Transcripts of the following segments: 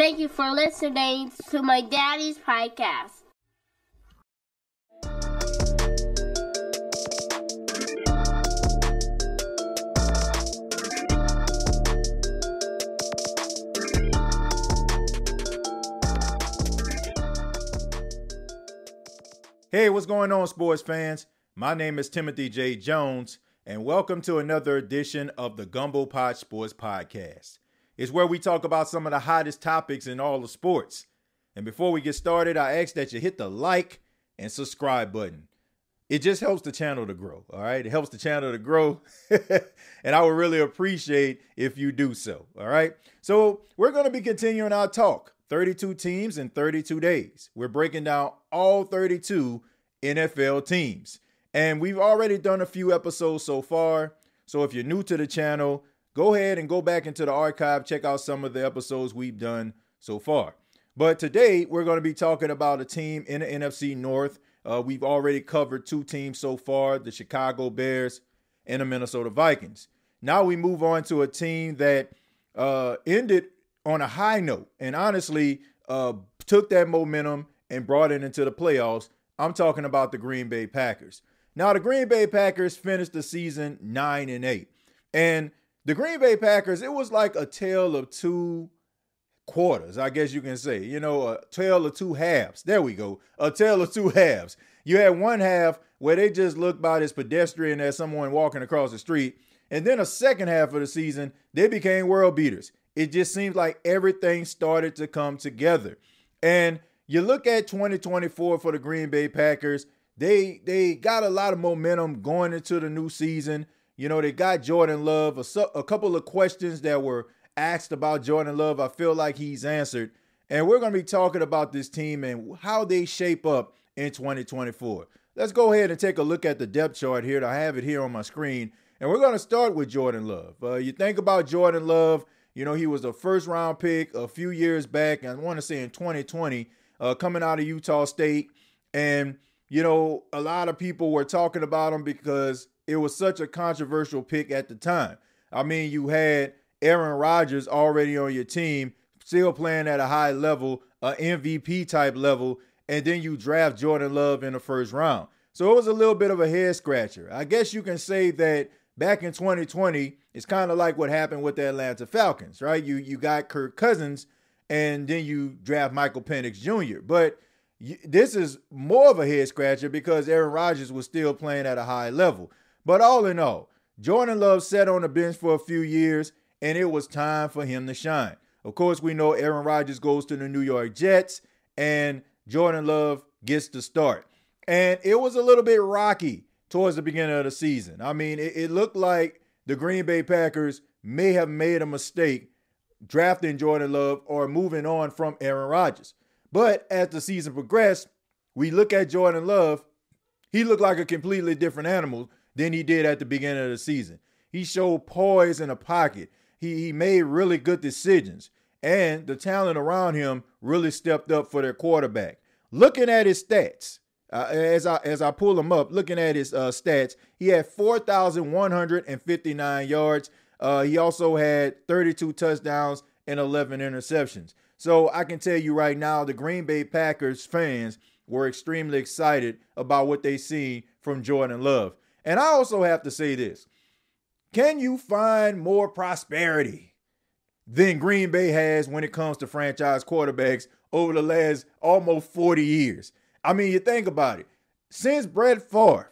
Thank you for listening to my daddy's podcast. Hey, what's going on, sports fans? My name is Timothy J. Jones, and welcome to another edition of the Gumbo Pot Sports Podcast. It's where we talk about some of the hottest topics in all of sports. And before we get started, I ask that you hit the like and subscribe button. It just helps the channel to grow, all right? It helps the channel to grow, and I would really appreciate if you do so, all right? So, we're going to be continuing our talk 32 teams in 32 days. We're breaking down all 32 NFL teams. And we've already done a few episodes so far. So if you're new to the channel, go ahead and go back into the archive, check out some of the episodes we've done so far. But today, we're going to be talking about a team in the NFC North. Uh, we've already covered two teams so far the Chicago Bears and the Minnesota Vikings. Now we move on to a team that uh, ended on a high note and honestly uh, took that momentum and brought it into the playoffs. I'm talking about the Green Bay Packers. Now, the Green Bay Packers finished the season 9 and 8. And the Green Bay Packers, it was like a tale of two quarters, I guess you can say. You know, a tale of two halves. There we go. A tale of two halves. You had one half where they just looked about as pedestrian as someone walking across the street. And then a second half of the season, they became world beaters. It just seems like everything started to come together. And you look at 2024 for the Green Bay Packers, they they got a lot of momentum going into the new season. You know, they got Jordan Love, a, a couple of questions that were asked about Jordan Love, I feel like he's answered. And we're going to be talking about this team and how they shape up in 2024. Let's go ahead and take a look at the depth chart here. I have it here on my screen. And we're going to start with Jordan Love. Uh, you think about Jordan Love, you know, he was a first round pick a few years back, I want to say in 2020, uh, coming out of Utah State. And, you know, a lot of people were talking about him because it was such a controversial pick at the time. I mean, you had Aaron Rodgers already on your team, still playing at a high level, a MVP type level, and then you draft Jordan Love in the first round. So it was a little bit of a head scratcher. I guess you can say that back in 2020, it's kind of like what happened with the Atlanta Falcons, right? You you got Kirk Cousins, and then you draft Michael Penix Jr. But you, this is more of a head scratcher because Aaron Rodgers was still playing at a high level. But all in all, Jordan Love sat on the bench for a few years, and it was time for him to shine. Of course, we know Aaron Rodgers goes to the New York Jets, and Jordan Love gets the start. And it was a little bit rocky towards the beginning of the season. I mean, it, it looked like the Green Bay Packers may have made a mistake drafting Jordan Love or moving on from Aaron Rodgers. But as the season progressed, we look at Jordan Love, he looked like a completely different animal than he did at the beginning of the season. He showed poise in the pocket. He, he made really good decisions. And the talent around him really stepped up for their quarterback. Looking at his stats, uh, as I as I pull him up, looking at his uh, stats, he had 4,159 yards. Uh, he also had 32 touchdowns and 11 interceptions. So I can tell you right now, the Green Bay Packers fans were extremely excited about what they see from Jordan Love. And I also have to say this: Can you find more prosperity than Green Bay has when it comes to franchise quarterbacks over the last almost 40 years? I mean, you think about it. Since Brett Favre,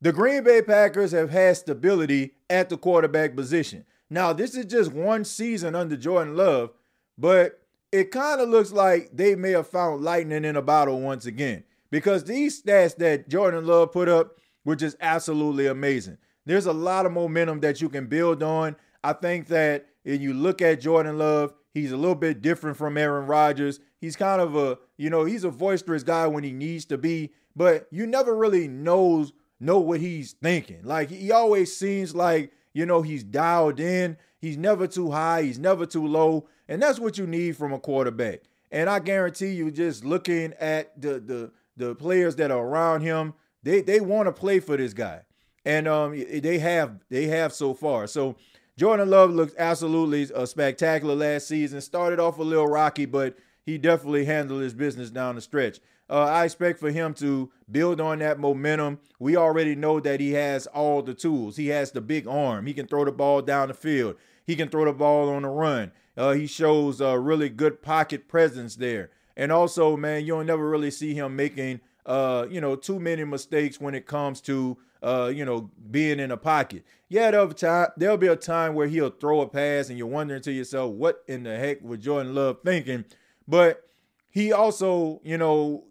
the Green Bay Packers have had stability at the quarterback position. Now, this is just one season under Jordan Love, but it kind of looks like they may have found lightning in a bottle once again because these stats that Jordan Love put up were is absolutely amazing. There's a lot of momentum that you can build on. I think that if you look at Jordan Love, he's a little bit different from Aaron Rodgers. He's kind of a, you know, he's a boisterous guy when he needs to be, but you never really knows know what he's thinking. Like he always seems like, you know, he's dialed in. He's never too high, he's never too low, and that's what you need from a quarterback. And I guarantee you just looking at the the the players that are around him, they they want to play for this guy. And um they have they have so far. So Jordan Love looked absolutely uh, spectacular last season. Started off a little rocky, but he definitely handled his business down the stretch. Uh, I expect for him to build on that momentum. We already know that he has all the tools. He has the big arm. He can throw the ball down the field. He can throw the ball on the run. Uh, he shows a really good pocket presence there. And also, man, you'll never really see him making, uh, you know, too many mistakes when it comes to, uh, you know, being in a pocket. Yeah, there'll be, time, there'll be a time where he'll throw a pass and you're wondering to yourself, what in the heck was Jordan Love thinking? But he also, you know,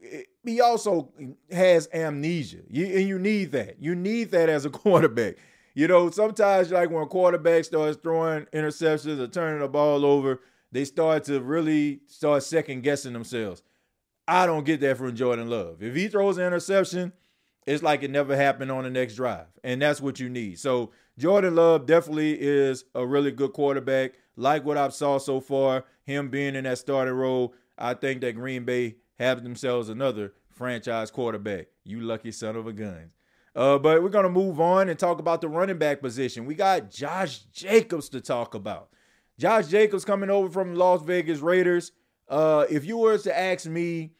he also has amnesia. And you need that. You need that as a quarterback. You know, sometimes like when a quarterback starts throwing interceptions or turning the ball over, they start to really start second guessing themselves. I don't get that from Jordan Love. If he throws an interception, it's like it never happened on the next drive. And that's what you need. So Jordan Love definitely is a really good quarterback. Like what I've saw so far, him being in that starting role, I think that Green Bay have themselves another franchise quarterback. You lucky son of a gun. Uh, but we're gonna move on and talk about the running back position. We got Josh Jacobs to talk about. Josh Jacobs coming over from the Las Vegas Raiders. Uh, if you were to ask me,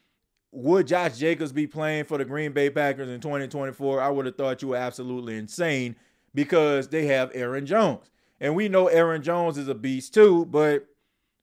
would Josh Jacobs be playing for the Green Bay Packers in 2024? I would have thought you were absolutely insane because they have Aaron Jones. And we know Aaron Jones is a beast too, but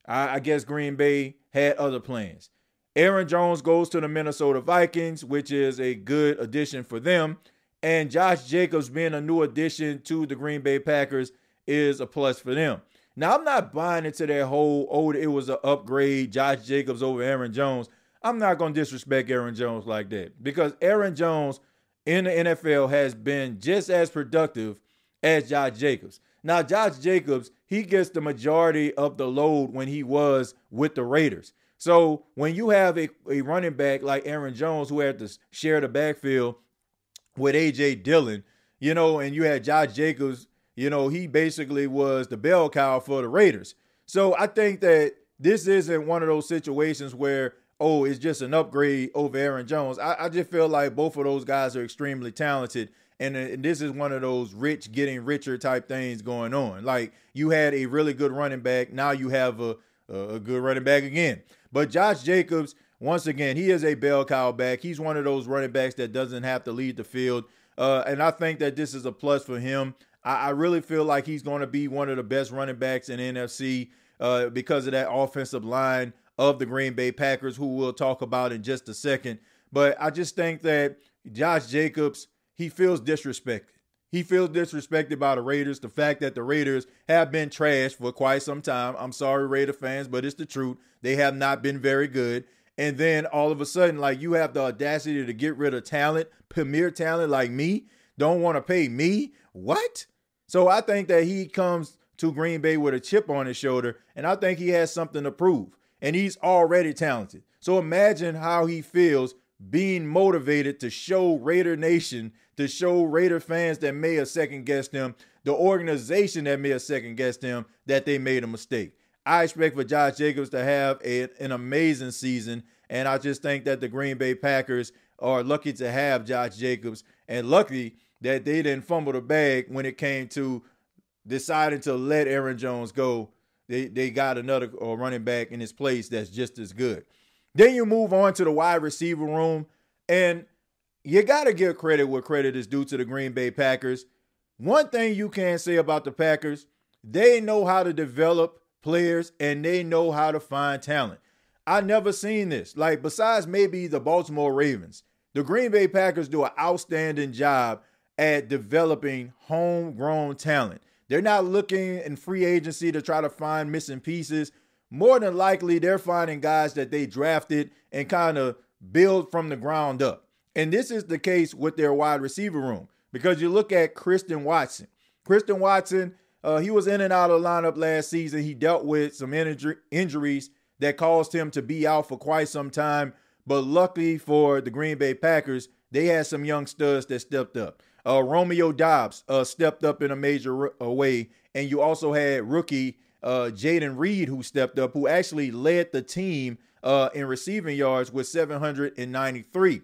I, I guess Green Bay had other plans. Aaron Jones goes to the Minnesota Vikings, which is a good addition for them. And Josh Jacobs being a new addition to the Green Bay Packers is a plus for them. Now, I'm not buying into that whole, oh, it was an upgrade, Josh Jacobs over Aaron Jones. I'm not going to disrespect Aaron Jones like that because Aaron Jones in the NFL has been just as productive as Josh Jacobs. Now, Josh Jacobs, he gets the majority of the load when he was with the Raiders. So when you have a, a running back like Aaron Jones who had to share the backfield with AJ Dillon, you know, and you had Josh Jacobs, you know, he basically was the bell cow for the Raiders. So I think that this isn't one of those situations where, oh, it's just an upgrade over Aaron Jones. I, I just feel like both of those guys are extremely talented and, and this is one of those rich getting richer type things going on. Like you had a really good running back, now you have a a good running back again. But Josh Jacobs, once again, he is a bell cow back. He's one of those running backs that doesn't have to lead the field. Uh, and I think that this is a plus for him. I, I really feel like he's going to be one of the best running backs in NFC uh, because of that offensive line of the Green Bay Packers, who we'll talk about in just a second. But I just think that Josh Jacobs he feels disrespected. He feels disrespected by the Raiders. The fact that the Raiders have been trashed for quite some time. I'm sorry, Raider fans, but it's the truth. They have not been very good. And then all of a sudden, like you have the audacity to get rid of talent, premier talent like me, don't want to pay me. What? So I think that he comes to Green Bay with a chip on his shoulder, and I think he has something to prove. And he's already talented. So imagine how he feels being motivated to show Raider Nation, to show Raider fans that may have second guessed them, the organization that may have second guessed them, that they made a mistake. I expect for Josh Jacobs to have a, an amazing season, and I just think that the Green Bay Packers are lucky to have Josh Jacobs and lucky that they didn't fumble the bag when it came to deciding to let Aaron Jones go. They they got another uh, running back in his place that's just as good. Then you move on to the wide receiver room, and you got to give credit where credit is due to the Green Bay Packers. One thing you can say about the Packers, they know how to develop players and they know how to find talent. I never seen this. Like besides maybe the Baltimore Ravens, the Green Bay Packers do an outstanding job at developing homegrown talent. They're not looking in free agency to try to find missing pieces more than likely they're finding guys that they drafted and kind of build from the ground up. And this is the case with their wide receiver room because you look at Christian Watson. Christian Watson, uh, he was in and out of the lineup last season. He dealt with some injury, injuries that caused him to be out for quite some time. But luckily for the Green Bay Packers, they had some young studs that stepped up. Uh, Romeo Doubs uh, stepped up in a major uh, way. And you also had rookie uh, Jayden Reed, who stepped up, who actually led the team uh, in receiving yards with 793.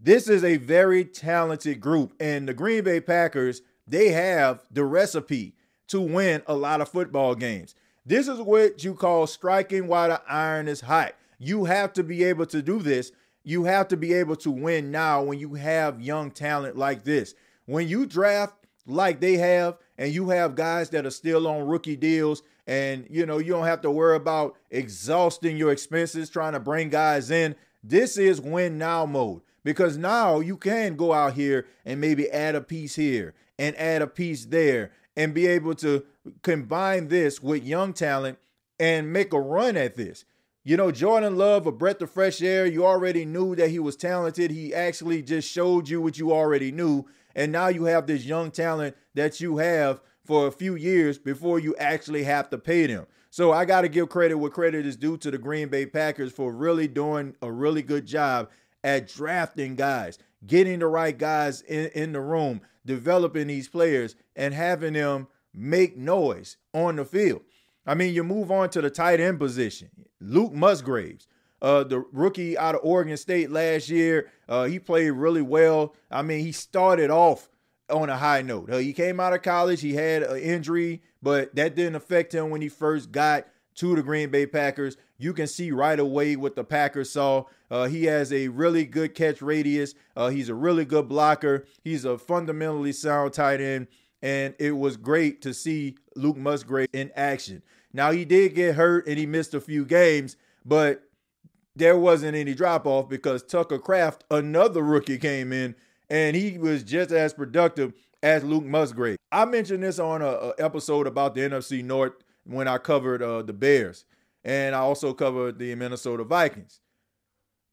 This is a very talented group, and the Green Bay Packers, they have the recipe to win a lot of football games. This is what you call striking while the iron is hot. You have to be able to do this. You have to be able to win now when you have young talent like this. When you draft like they have, and you have guys that are still on rookie deals, and you know, you don't have to worry about exhausting your expenses trying to bring guys in. This is win now mode because now you can go out here and maybe add a piece here and add a piece there and be able to combine this with young talent and make a run at this. You know, Jordan Love, a breath of fresh air. You already knew that he was talented. He actually just showed you what you already knew. And now you have this young talent that you have for a few years before you actually have to pay them. So I got to give credit where credit is due to the Green Bay Packers for really doing a really good job at drafting guys, getting the right guys in, in the room, developing these players, and having them make noise on the field. I mean, you move on to the tight end position. Luke Musgraves, uh, the rookie out of Oregon State last year, uh, he played really well. I mean, he started off on a high note. Uh, he came out of college, he had an injury, but that didn't affect him when he first got to the Green Bay Packers. You can see right away what the Packers saw. Uh, he has a really good catch radius. Uh, he's a really good blocker. He's a fundamentally sound tight end. And it was great to see Luke Musgrave in action. Now, he did get hurt and he missed a few games, but there wasn't any drop off because Tucker Kraft, another rookie, came in and he was just as productive as Luke Musgrave. I mentioned this on a, a episode about the NFC North when I covered uh, the Bears, and I also covered the Minnesota Vikings.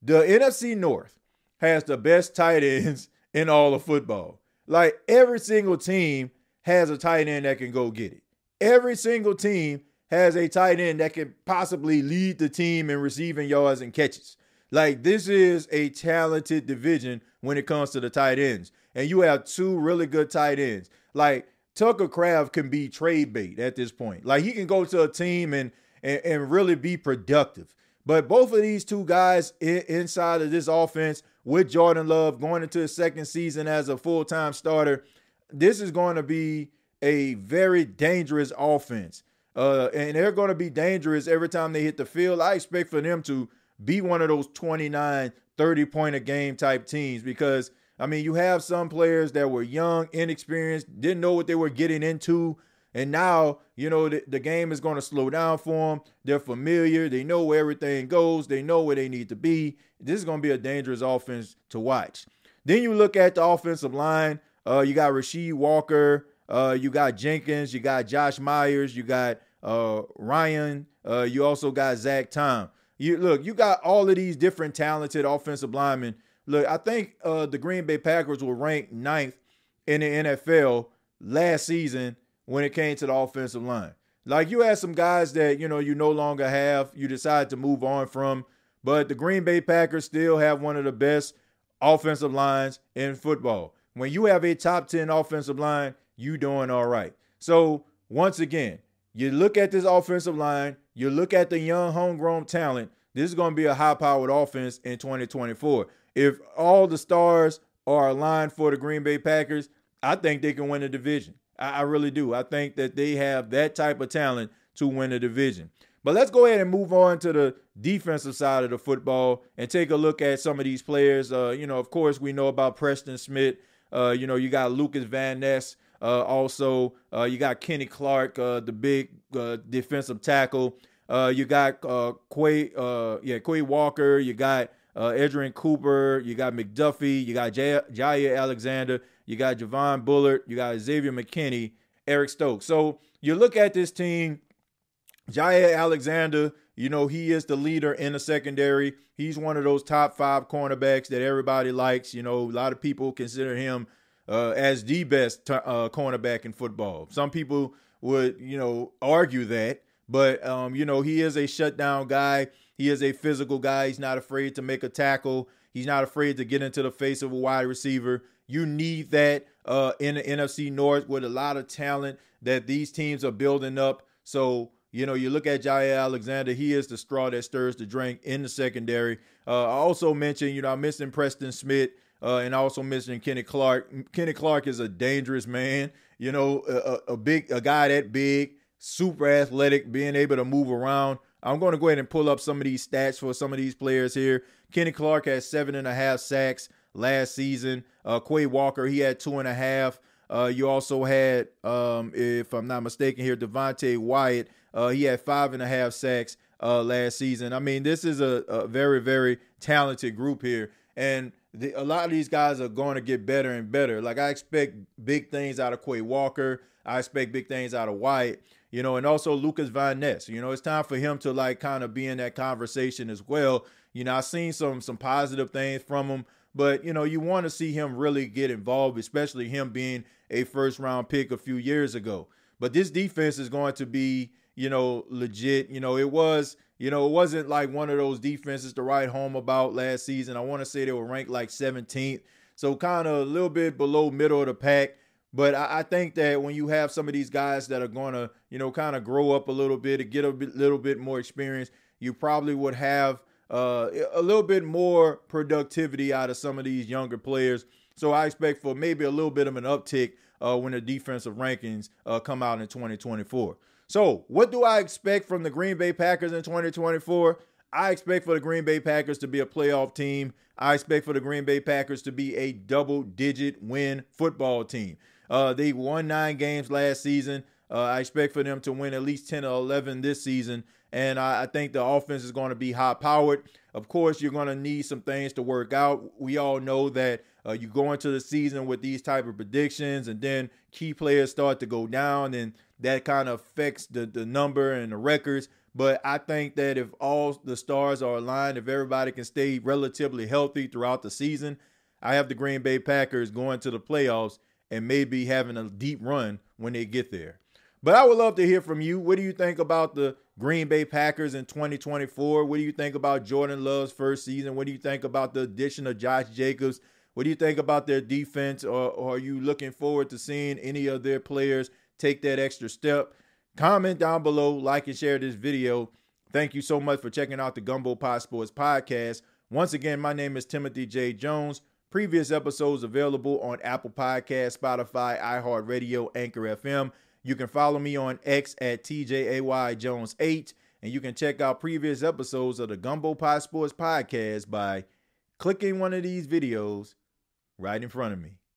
The NFC North has the best tight ends in all of football. Like every single team has a tight end that can go get it. Every single team has a tight end that can possibly lead the team in receiving yards and catches. Like this is a talented division when it comes to the tight ends. And you have two really good tight ends. Like Tucker Kraft can be trade bait at this point. Like he can go to a team and and, and really be productive. But both of these two guys in, inside of this offense with Jordan Love going into his second season as a full-time starter, this is going to be a very dangerous offense. Uh, and they're going to be dangerous every time they hit the field. I expect for them to be one of those 29, 30 point a game type teams because, I mean, you have some players that were young, inexperienced, didn't know what they were getting into. And now, you know, the, the game is going to slow down for them. They're familiar. They know where everything goes. They know where they need to be. This is going to be a dangerous offense to watch. Then you look at the offensive line. Uh, you got Rasheed Walker. Uh, you got Jenkins. You got Josh Myers. You got uh, Ryan. Uh, you also got Zach Tom. You look, you got all of these different talented offensive linemen. Look, I think uh, the Green Bay Packers were ranked ninth in the NFL last season when it came to the offensive line. Like you had some guys that you know you no longer have, you decide to move on from, but the Green Bay Packers still have one of the best offensive lines in football. When you have a top 10 offensive line, you doing all right. So, once again, you look at this offensive line, you look at the young homegrown talent. This is going to be a high powered offense in 2024. If all the stars are aligned for the Green Bay Packers, I think they can win the division. I, I really do. I think that they have that type of talent to win the division. But let's go ahead and move on to the defensive side of the football and take a look at some of these players. Uh, you know, of course, we know about Preston Smith. Uh, you know, you got Lucas Van Ness. Uh, also, uh, you got Kenny Clark, uh, the big uh, defensive tackle. Uh, you got uh, Quay, yeah, Quay Walker. You got Edgerrin Cooper. You got McDuffie. You got J- Jaire Alexander. You got Javon Bullard. You got Xavier McKinney. Eric Stokes. So you look at this team. Jaire Alexander, you know, he is the leader in the secondary. He's one of those top five cornerbacks that everybody likes. You know, a lot of people consider him uh, as the best t- uh, cornerback in football. Some people would, you know, argue that, but um, you know, he is a shutdown guy. He is a physical guy. He's not afraid to make a tackle. He's not afraid to get into the face of a wide receiver. You need that uh, in the NFC North with a lot of talent that these teams are building up. So you know, you look at Jaire Alexander, he is the straw that stirs the drink in the secondary. Uh, I also mentioned, you know, I'm missing Preston Smith. uh, and also mentioning Kenny Clark. Kenny Clark is a dangerous man. You know, a, a big a guy that big, super athletic, being able to move around. I'm going to go ahead and pull up some of these stats for some of these players here. Kenny Clark has seven and a half sacks last season. Uh, Quay Walker, he had two and a half. Uh, you also had, um, if I'm not mistaken here, Devonte Wyatt. Uh, he had five and a half sacks uh, last season. I mean, this is a, a very, very talented group here. And the, a lot of these guys are going to get better and better. Like, I expect big things out of Quay Walker. I expect big things out of Wyatt you know, and also Lucas Van Ness. You know, it's time for him to like kind of be in that conversation as well. You know, I've seen some some positive things from him, but you know, you want to see him really get involved, especially him being a first round pick a few years ago. But this defense is going to be, you know, legit. You know, it was, you know, it wasn't like one of those defenses to write home about last season. I want to say they were ranked like 17th. So kind of a little bit below middle of the pack. But I, think that when you have some of these guys that are going to, you know, kind of grow up a little bit and get a bit, little bit more experience, you probably would have uh, a little bit more productivity out of some of these younger players. So I expect for maybe a little bit of an uptick uh, when the defensive rankings uh, come out in 2024. So what do I expect from the Green Bay Packers in 2024? I expect for the Green Bay Packers to be a playoff team. I expect for the Green Bay Packers to be a double digit win football team. Uh, they won nine games last season. Uh, I expect for them to win at least 10 or 11 this season. And I, I think the offense is going to be high powered. Of course, you're going to need some things to work out. We all know that uh, you go into the season with these type of predictions, and then key players start to go down, and that kind of affects the, the number and the records. But I think that if all the stars are aligned, if everybody can stay relatively healthy throughout the season, I have the Green Bay Packers going to the playoffs and maybe having a deep run when they get there. But I would love to hear from you. What do you think about the Green Bay Packers in 2024? What do you think about Jordan Love's first season? What do you think about the addition of Josh Jacobs? What do you think about their defense? Or, or are you looking forward to seeing any of their players take that extra step? Comment down below, like and share this video. Thank you so much for checking out the Gumbo Pot Sports Podcast. Once again, my name is Timothy J. Jones. Previous episodes available on Apple Podcast, Spotify, iHeartRadio, Anchor FM. You can follow me on X at TJAY Jones 8, and you can check out previous episodes of the Gumbo Pot Sports Podcast by clicking one of these videos right in front of me.